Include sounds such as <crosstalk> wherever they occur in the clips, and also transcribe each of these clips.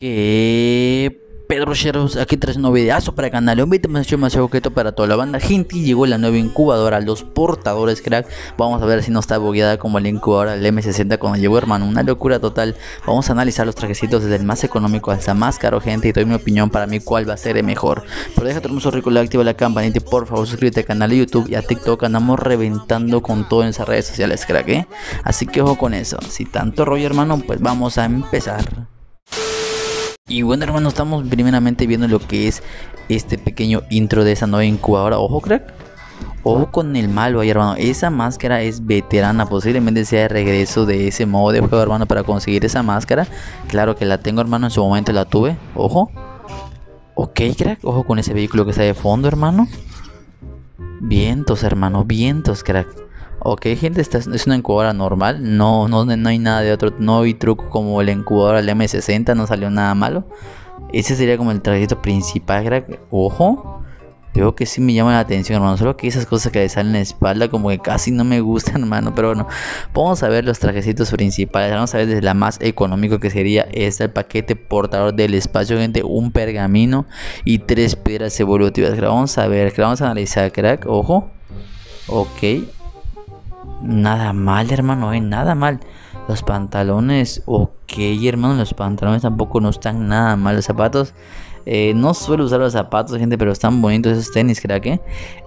Que Pedro Cheros, aquí traes un videazo para canal, un video más más objeto para toda la banda. Gente, llegó la nueva incubadora, los portadores crack. Vamos a ver si no está bugueada como la incubadora el M60 cuando llegó, hermano. Una locura total. Vamos a analizar los trajecitos desde el más económico hasta más caro, gente. Y doy mi opinión para mí cuál va a ser el mejor. Pero deja tu hermoso rico activa la campanita y por favor suscríbete al canal de YouTube y a TikTok. Andamos reventando con todo en esas redes sociales, crack, ¿eh? Así que ojo con eso. Si tanto rollo, hermano, pues vamos a empezar. Y bueno hermano, estamos primeramente viendo lo que es este pequeño intro de esa nueva incubadora. Ojo crack. Ojo con el malo ahí hermano. Esa máscara es veterana. Posiblemente sea el regreso de ese modo de juego hermano para conseguir esa máscara. Claro que la tengo hermano. En su momento la tuve. Ojo. Ok crack. Ojo con ese vehículo que está de fondo hermano. Vientos hermano. Vientos crack. Ok, gente, esta es una incubadora normal. No, no, no hay nada de otro. No hay truco como la incubadora del M60. No salió nada malo. Ese sería como el trajecto principal. Crack. Ojo. Veo que sí me llama la atención, hermano. Solo que esas cosas que le salen en la espalda, como que casi no me gustan, <laughs> hermano. Pero bueno, vamos a ver los trajecitos principales. Vamos a ver desde la más económico que sería este: el paquete portador del espacio, gente. Un pergamino y tres piedras evolutivas. Vamos a ver, vamos a analizar, crack. Ojo. Ok. Nada mal, hermano, eh, nada mal. Los pantalones, ok, hermano, los pantalones tampoco no están nada mal. Los zapatos, eh, no suelo usar los zapatos, gente, pero están bonitos esos tenis, crack, eh.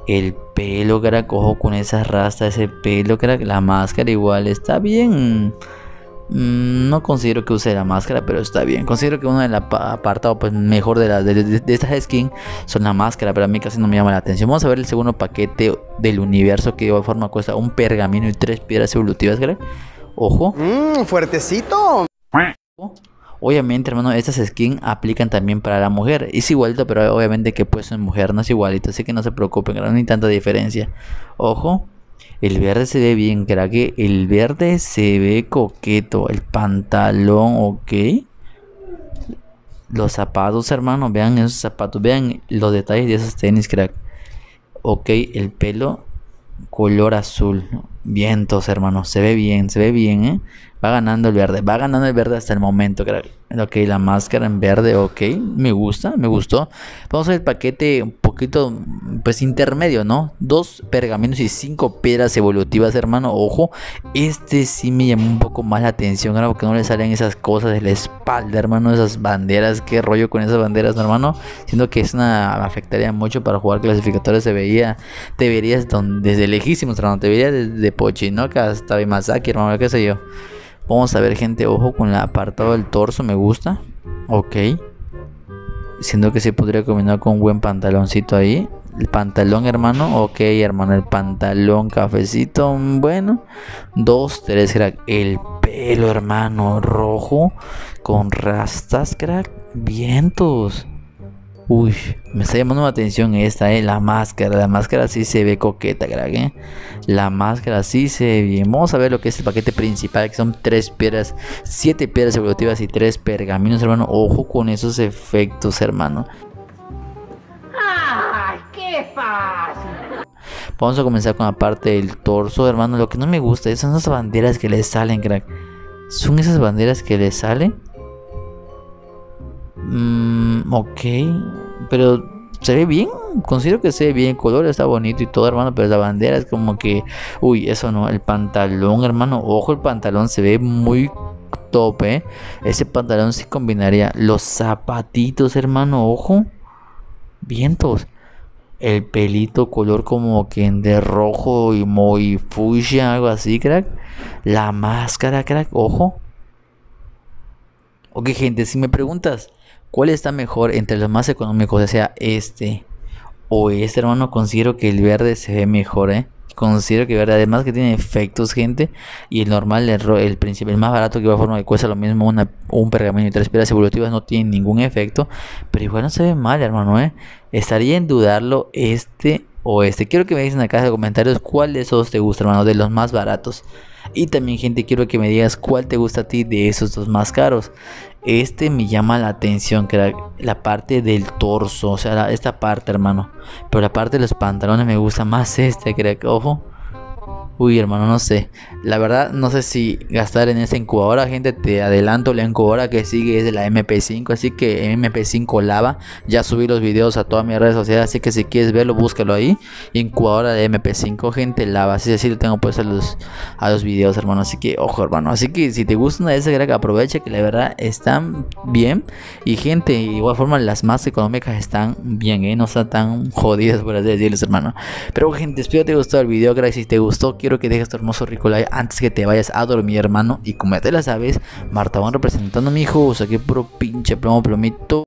El pelo, crack, cojo con esa rasta, ese pelo, crack. La máscara igual está bien. Mm, no considero que use la máscara, pero está bien. Considero que uno del apartado pues, mejor de, la, de, estas skins son la máscara, pero a mí casi no me llama la atención. Vamos a ver el segundo paquete del universo que de igual forma cuesta un pergamino y tres piedras evolutivas, ¿crees? Ojo. Mmm, fuertecito. Obviamente, hermano, estas skins aplican también para la mujer. Es igualito, pero obviamente que pues en mujer no es igualito. Así que no se preocupen, no hay tanta diferencia. Ojo. El verde se ve bien, que El verde se ve coqueto. El pantalón, ok. Los zapatos, hermano. Vean esos zapatos. Vean los detalles de esos tenis, crack. Ok, el pelo color azul. Vientos, hermano. Se ve bien, se ve bien, ¿eh? Va ganando el verde. Va ganando el verde hasta el momento, crack. Ok, la máscara en verde, ok. Me gusta, me gustó. Vamos a ver el paquete un poquito, pues intermedio, ¿no? Dos pergaminos y cinco piedras evolutivas, hermano. Ojo, este sí me llamó un poco más la atención, ¿no? porque no le salen esas cosas de la espalda, hermano. Esas banderas, qué rollo con esas banderas, hermano. Siendo que es una, afectaría mucho para jugar clasificatorios. Se veía, te verías desde lejísimos, hermano. Te verías desde Pochinoca hasta Bimasaki, hermano, qué sé yo. Vamos a ver, gente, ojo con el apartado del torso, me gusta. Ok. Siendo que se podría combinar con un buen pantaloncito ahí. El pantalón, hermano. Ok, hermano, el pantalón cafecito. Bueno. Dos, tres, crack. El pelo, hermano, rojo. Con rastas, crack. Vientos. Uy, me está llamando la atención esta, eh, la máscara. La máscara sí se ve coqueta, crack, eh. La máscara sí se ve bien. Vamos a ver lo que es el paquete principal, que son tres piedras, siete piedras evolutivas y tres pergaminos, hermano. Ojo con esos efectos, hermano. ¡Ay, qué fácil! Vamos a comenzar con la parte del torso, hermano. Lo que no me gusta son esas banderas que le salen, crack. Son esas banderas que le salen Mmm, ok, pero se ve bien, considero que se ve bien, el color está bonito y todo, hermano, pero la bandera es como que, uy, eso no, el pantalón, hermano, ojo, el pantalón se ve muy top, ¿eh? Ese pantalón sí combinaría los zapatitos, hermano, ojo, vientos. El pelito color como que de rojo y muy fuchsia, algo así, crack. La máscara, crack, ojo. Ok, gente, si me preguntas, ¿Cuál está mejor entre los más económicos? Ya sea este o este, hermano. Considero que el verde se ve mejor, ¿eh? Considero que verde, además que tiene efectos, gente. Y el normal, el, el, principal, el más barato que va a forma que cuesta lo mismo, una, un pergamino y tres piedras evolutivas, no tiene ningún efecto. Pero igual no se ve mal, hermano, ¿eh? Estaría en dudarlo este o este. Quiero que me digan en la caja de comentarios cuál de esos te gusta, hermano, de los más baratos. Y también, gente, quiero que me digas cuál te gusta a ti de esos dos más caros. Este me llama la atención, que la parte del torso, o sea, esta parte, hermano. Pero la parte de los pantalones me gusta más <laughs> este, que ojo. Uy, hermano, no sé. La verdad, no sé si gastar en esta incubadora, gente. Te adelanto, la incubadora que sigue es de la MP5. Así que MP5 Lava. Ya subí los videos a todas mis redes sociales. Así que si quieres verlo, búscalo ahí. Incubadora de MP5, gente Lava. Así, así lo tengo puesto a los, a los videos, hermano. Así que, ojo, hermano. Así que si te gusta una de esas, que aprovecha que la verdad están bien. Y, gente, igual forma, las más económicas están bien, ¿eh? No están tan jodidas, por así decirles, hermano. Pero, gente, espero te gustó el video. Gracias si te gustó quiero que dejes tu hermoso rico like antes que te vayas a dormir, hermano. Y como ya te la sabes, Marta van representando a mi hijo. O sea, que puro pinche plomo plomito.